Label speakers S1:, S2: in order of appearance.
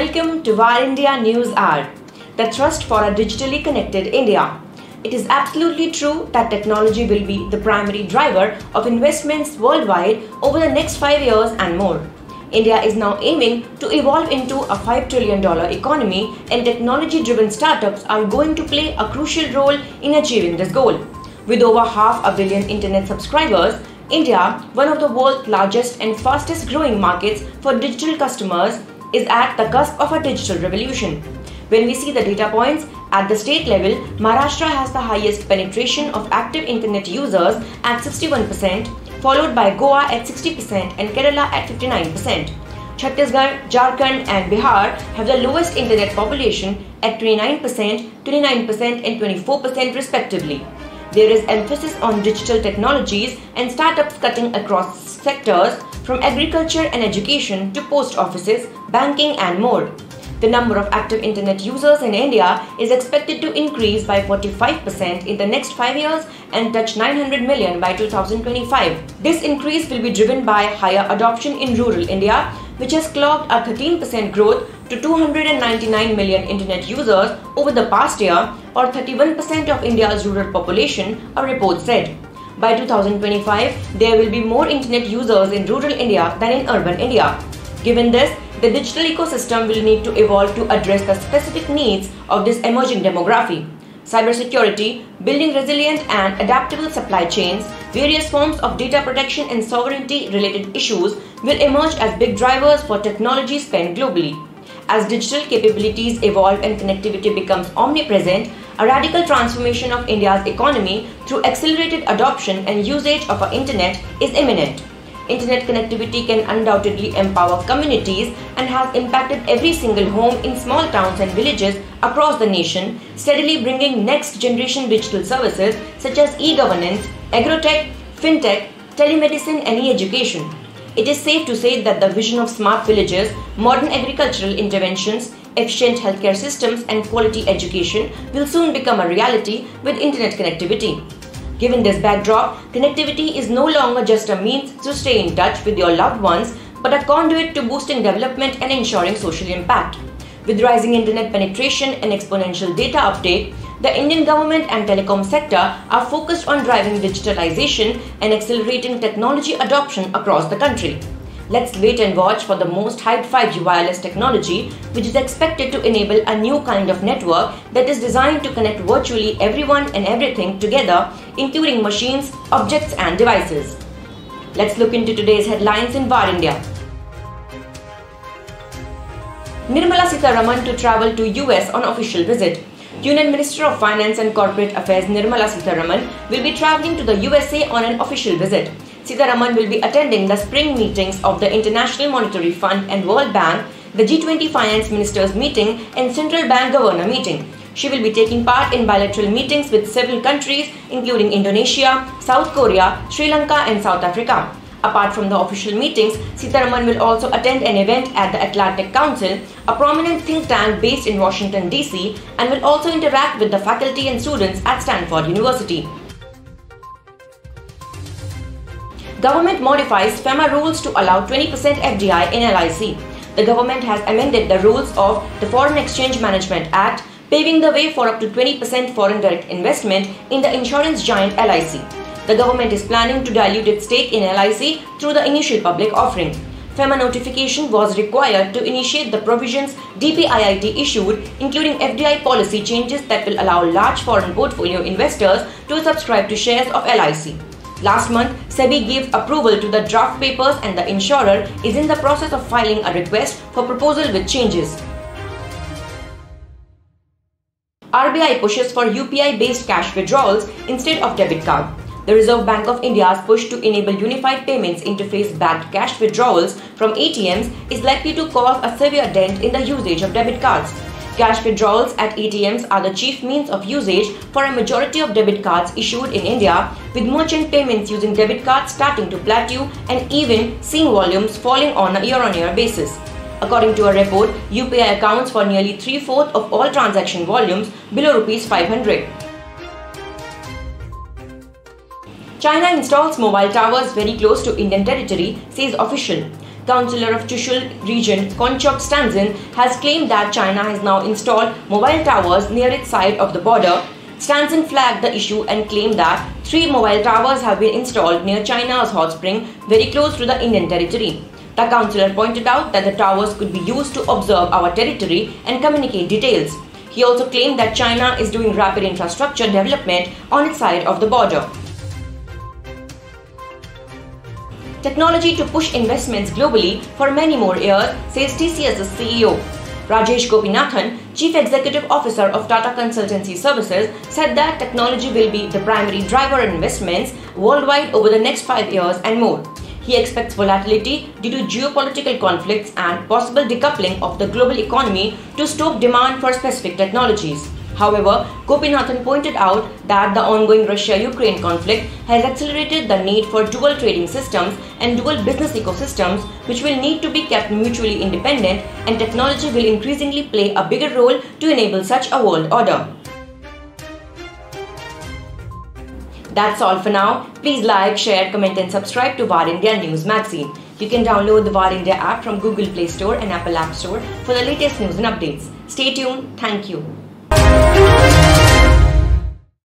S1: Welcome to VAR India News Hour, the thrust for a digitally connected India. It is absolutely true that technology will be the primary driver of investments worldwide over the next five years and more. India is now aiming to evolve into a $5 trillion economy, and technology driven startups are going to play a crucial role in achieving this goal. With over half a billion internet subscribers, India, one of the world's largest and fastest growing markets for digital customers, is at the cusp of a digital revolution. When we see the data points, at the state level, Maharashtra has the highest penetration of active internet users at 61%, followed by Goa at 60% and Kerala at 59%. Chhattisgarh, Jharkhand and Bihar have the lowest internet population at 29%, 29% and 24% respectively. There is emphasis on digital technologies and startups cutting across sectors from agriculture and education to post offices, banking and more. The number of active internet users in India is expected to increase by 45% in the next 5 years and touch 900 million by 2025. This increase will be driven by higher adoption in rural India, which has clocked a 13% growth to 299 million internet users over the past year or 31% of India's rural population, a report said. By 2025, there will be more internet users in rural India than in urban India. Given this, the digital ecosystem will need to evolve to address the specific needs of this emerging demography. Cybersecurity, building resilient and adaptable supply chains, various forms of data protection and sovereignty related issues will emerge as big drivers for technology spend globally. As digital capabilities evolve and connectivity becomes omnipresent, a radical transformation of India's economy through accelerated adoption and usage of our internet is imminent. Internet connectivity can undoubtedly empower communities and has impacted every single home in small towns and villages across the nation, steadily bringing next generation digital services such as e-governance, agrotech, fintech, telemedicine and e-education. It is safe to say that the vision of smart villages, modern agricultural interventions, efficient healthcare systems and quality education will soon become a reality with internet connectivity. Given this backdrop, connectivity is no longer just a means to stay in touch with your loved ones, but a conduit to boosting development and ensuring social impact. With rising internet penetration and exponential data uptake, the Indian government and telecom sector are focused on driving digitalization and accelerating technology adoption across the country. Let's wait and watch for the most hyped 5G wireless technology, which is expected to enable a new kind of network that is designed to connect virtually everyone and everything together, including machines, objects, and devices. Let's look into today's headlines in VAR India. Nirmala Sitharaman to travel to US on official visit. Union Minister of Finance and Corporate Affairs Nirmala Sitharaman will be traveling to the USA on an official visit. Sitharaman will be attending the spring meetings of the International Monetary Fund and World Bank, the G20 Finance Ministers meeting and Central Bank Governor meeting. She will be taking part in bilateral meetings with several countries including Indonesia, South Korea, Sri Lanka and South Africa. Apart from the official meetings, Sitharaman will also attend an event at the Atlantic Council, a prominent think tank based in Washington, D.C., and will also interact with the faculty and students at Stanford University. Government modifies FEMA rules to allow 20% FDI in LIC. The government has amended the rules of the Foreign Exchange Management Act, paving the way for up to 20% foreign direct investment in the insurance giant LIC. The government is planning to dilute its stake in LIC through the initial public offering. FEMA notification was required to initiate the provisions DPIIT issued, including FDI policy changes that will allow large foreign portfolio investors to subscribe to shares of LIC. Last month, SEBI gave approval to the draft papers and the insurer is in the process of filing a request for proposal with changes. RBI pushes for UPI-based cash withdrawals instead of debit card. The Reserve Bank of India's push to enable unified payments interface-backed cash withdrawals from ATMs is likely to cause a severe dent in the usage of debit cards. Cash withdrawals at ATMs are the chief means of usage for a majority of debit cards issued in India, with merchant payments using debit cards starting to plateau and even seeing volumes falling on a year-on-year -year basis. According to a report, UPI accounts for nearly three-fourths of all transaction volumes below rupees 500. China installs mobile towers very close to Indian territory, says official. Councillor of Chushul region, Konchok Stanzin, has claimed that China has now installed mobile towers near its side of the border. Stanzin flagged the issue and claimed that three mobile towers have been installed near China's hot spring, very close to the Indian territory. The councillor pointed out that the towers could be used to observe our territory and communicate details. He also claimed that China is doing rapid infrastructure development on its side of the border. Technology to push investments globally for many more years, says TCS's CEO. Rajesh Gopinathan, Chief Executive Officer of Tata Consultancy Services, said that technology will be the primary driver of investments worldwide over the next five years and more. He expects volatility due to geopolitical conflicts and possible decoupling of the global economy to stoke demand for specific technologies. However, Gopinathan pointed out that the ongoing Russia-Ukraine conflict has accelerated the need for dual trading systems and dual business ecosystems which will need to be kept mutually independent and technology will increasingly play a bigger role to enable such a world order. That's all for now. Please like, share, comment and subscribe to VAR India News Magazine. You can download the VAR India app from Google Play Store and Apple App Store for the latest news and updates. Stay tuned. Thank you.